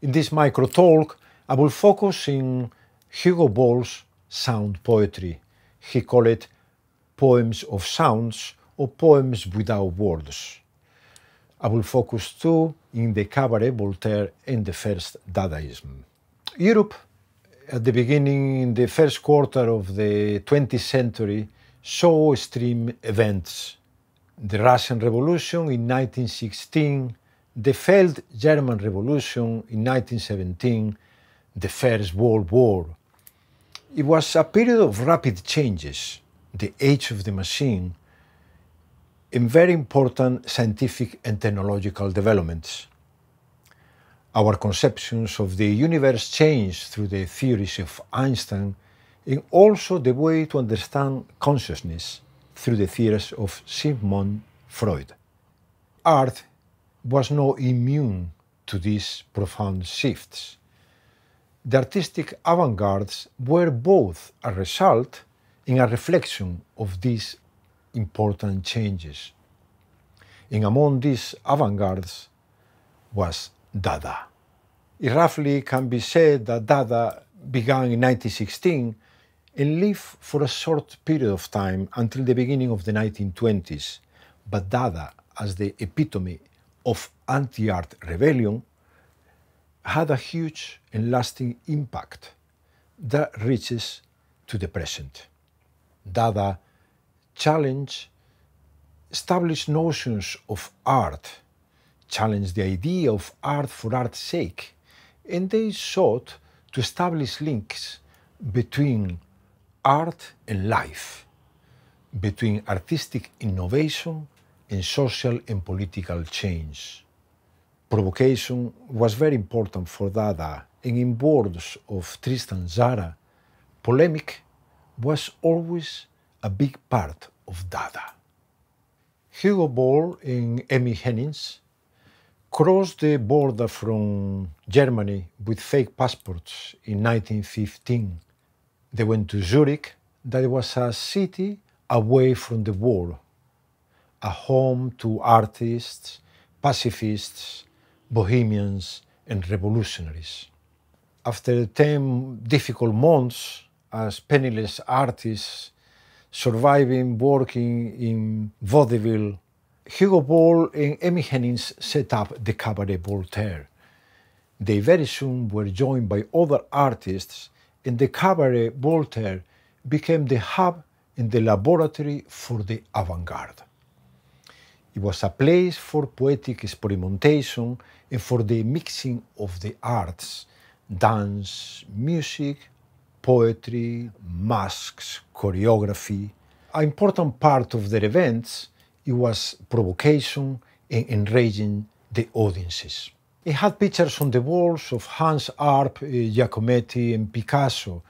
In this micro talk, I will focus in Hugo Ball's sound poetry. He called it poems of sounds or poems without words. I will focus too in the cabaret Voltaire and the first Dadaism. Europe, at the beginning, in the first quarter of the 20th century, saw extreme events. The Russian Revolution in 1916, the failed German Revolution in 1917, the First World War. It was a period of rapid changes, the age of the machine, and very important scientific and technological developments. Our conceptions of the universe changed through the theories of Einstein and also the way to understand consciousness through the theories of Sigmund Freud. Art was not immune to these profound shifts. The artistic avant-gardes were both a result and a reflection of these important changes. And among these avant-gardes was Dada. It roughly can be said that Dada began in 1916 and lived for a short period of time until the beginning of the 1920s. But Dada, as the epitome of anti-art rebellion, had a huge and lasting impact that reaches to the present. Dada challenged established notions of art, challenged the idea of art for art's sake, and they sought to establish links between art and life, between artistic innovation and social and political change. Provocation was very important for Dada, and in words of Tristan Tzara, polemic was always a big part of Dada. Hugo Ball and Emmy Hennings crossed the border from Germany with fake passports in 1915. They went to Zurich, that was a city away from the war, a home to artists, pacifists, bohemians, and revolutionaries. After 10 difficult months as penniless artists surviving working in vaudeville, Hugo Ball and Emmy Hennings set up the Cabaret Voltaire. They very soon were joined by other artists, and the Cabaret Voltaire became the hub and the laboratory for the avant-garde. It was a place for poetic experimentation and for the mixing of the arts, dance, music, poetry, masks, choreography. An important part of their events it was provocation and enraging the audiences. It had pictures on the walls of Hans Arp, eh, Giacometti, and Picasso.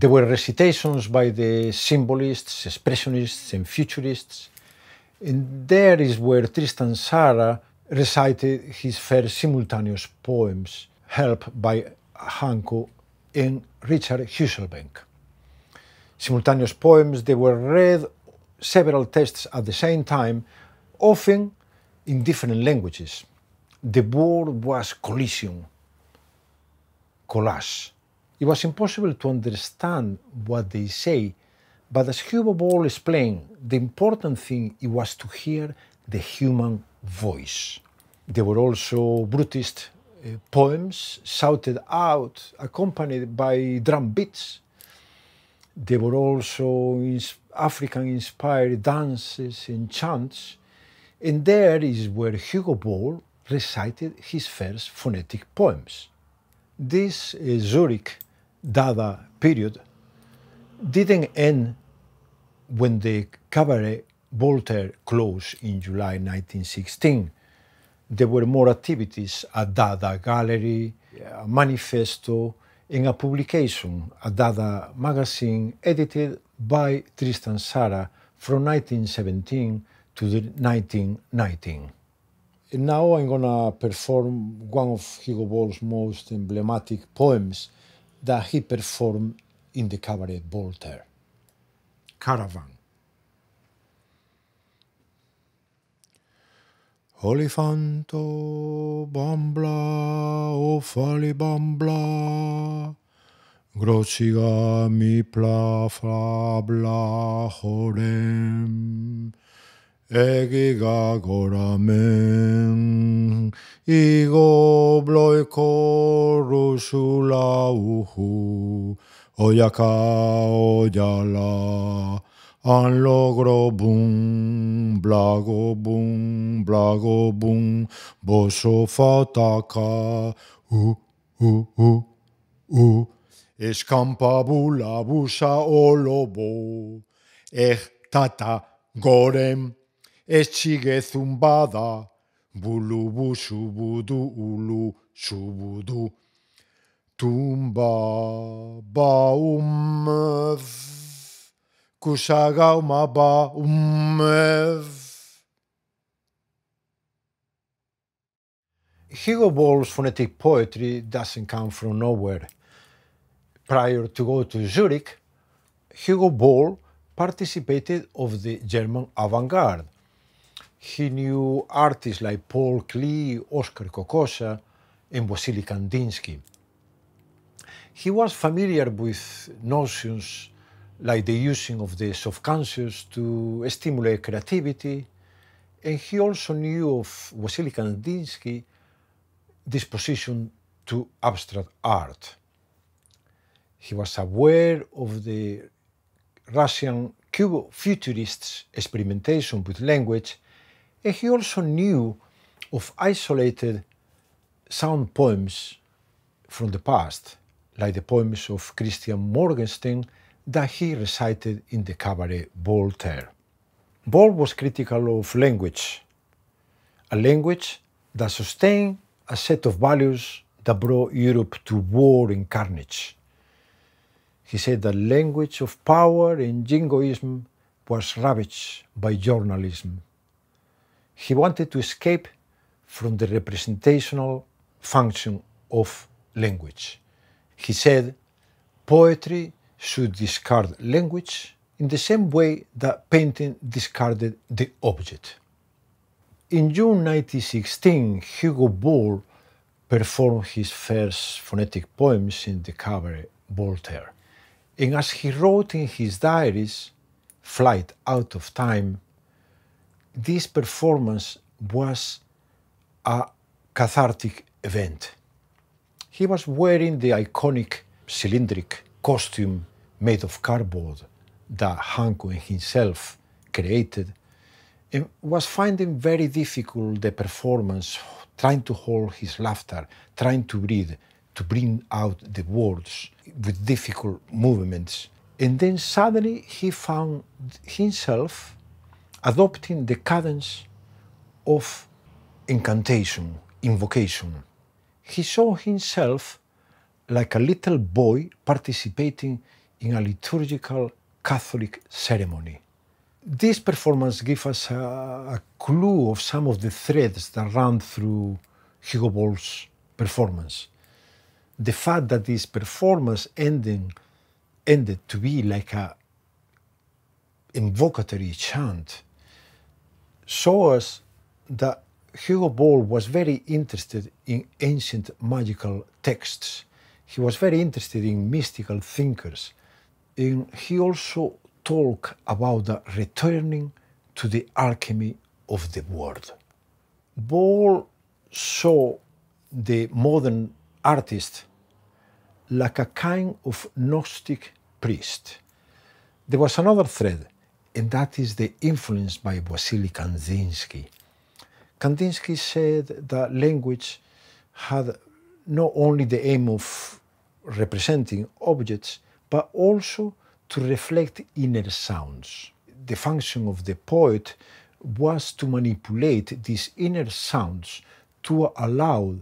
There were recitations by the symbolists, expressionists, and futurists. And there is where Tristan Tzara recited his first simultaneous poems, helped by Janco and Richard Huelsenbeck. Simultaneous poems, they were read several tests at the same time, often in different languages. The word was collision, collage. It was impossible to understand what they say, but as Hugo Ball explained, the important thing it was to hear the human voice. There were also Bruitist uh, poems shouted out, accompanied by drum beats. There were also African inspired dances and chants, and there is where Hugo Ball recited his first phonetic poems. This uh, Zurich Dada period didn't end when the Cabaret Voltaire closed in July 1916 there were more activities, a Dada gallery, a manifesto, and a publication, a Dada magazine edited by Tristan Tzara from 1917 to the 1919. And now I'm gonna perform one of Hugo Ball's most emblematic poems that he performed in the cabaret Voltaire. Caravan. Olifanto bambla o fali bambla Grociga mi pla bla horem Egiga goramen Igo bloiko rusula uhu Oyaka oyala An logro bum, blago bum, blago bum, boso fataka, u, u, u, u. Eskampa bula busa olobo, eh tata gorem, etxige zumbada, bulu busu budu ulu subudu. Tumba baum kusagau maba umev. Hugo Ball's phonetic poetry doesn't come from nowhere. Prior to go to Zurich, Hugo Ball participated of the German avant-garde. He knew artists like Paul Klee, Oscar Kokoschka, and Wassily Kandinsky. He was familiar with notions like the using of the subconscious to stimulate creativity, and he also knew of Wassily Kandinsky disposition to abstract art. He was aware of the Russian Cubo futurists' experimentation with language, and he also knew of isolated sound poems from the past, like the poems of Christian Morgenstern that he recited in the cabaret Voltaire. Ball was critical of language, a language that sustained a set of values that brought Europe to war and carnage. He said that language of power and jingoism was ravaged by journalism. He wanted to escape from the representational function of language. He said poetry should discard language in the same way that painting discarded the object. In June 1916, Hugo Ball performed his first phonetic poems in the cabaret Voltaire. And as he wrote in his diaries, Flight Out of Time, this performance was a cathartic event. He was wearing the iconic cylindric costume made of cardboard that Janco himself created and was finding very difficult the performance, trying to hold his laughter, trying to breathe, to bring out the words with difficult movements. And then suddenly he found himself adopting the cadence of incantation, invocation. He saw himself like a little boy participating in a liturgical Catholic ceremony. This performance gives us a, a, clue of some of the threads that run through Hugo Ball's performance. The fact that this performance ending, ended to be like a invocatory chant shows that Hugo Ball was very interested in ancient magical texts he was very interested in mystical thinkers. And he also talked about the returning to the alchemy of the world. Ball saw the modern artist like a kind of Gnostic priest. There was another thread, and that is the influence by Wassily Kandinsky. Kandinsky said that language had not only the aim of representing objects, but also to reflect inner sounds. The function of the poet was to manipulate these inner sounds to allow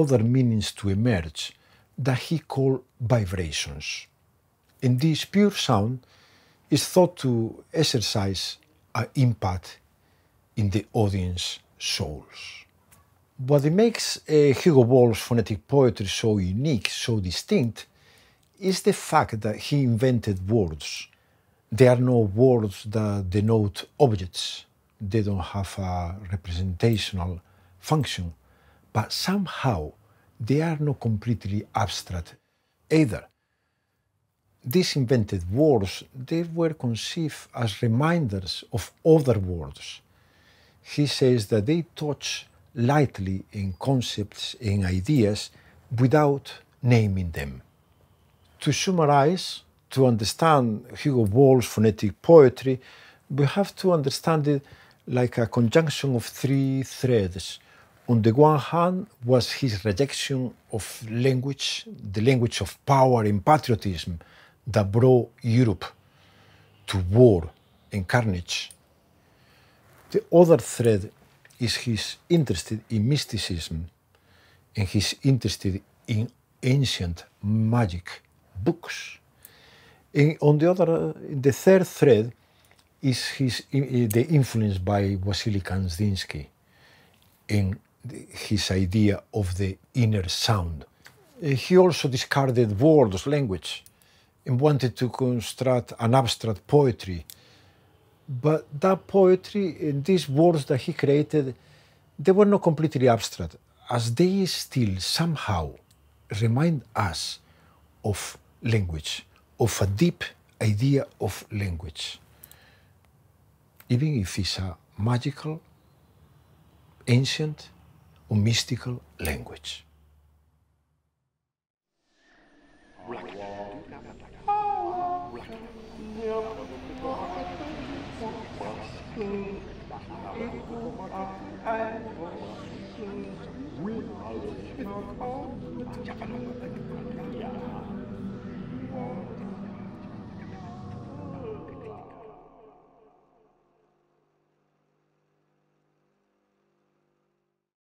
other meanings to emerge that he called vibrations. And this pure sound is thought to exercise an impact in the audience souls. What makes uh, Hugo Ball's phonetic poetry so unique, so distinct, is the fact that he invented words. There are no words that denote objects. They don't have a representational function, but somehow they are not completely abstract either. These invented words, they were conceived as reminders of other words. He says that they touch lightly in concepts and ideas without naming them. To summarize, to understand Hugo Ball's phonetic poetry, we have to understand it like a conjunction of three threads. On the one hand was his rejection of language, the language of power and patriotism that brought Europe to war and carnage. The other thread is his interest in mysticism and his interest in ancient magic books. And on the other, the third thread is his, eh, the influence by Wassily Kandinsky in his idea of the inner sound. Uh, he also discarded words, language, and wanted to construct an abstract poetry. But that poetry and these words that he created, they were not completely abstract, as they still somehow remind us of language, of a deep idea of language, even if it's a magical, ancient, or mystical language.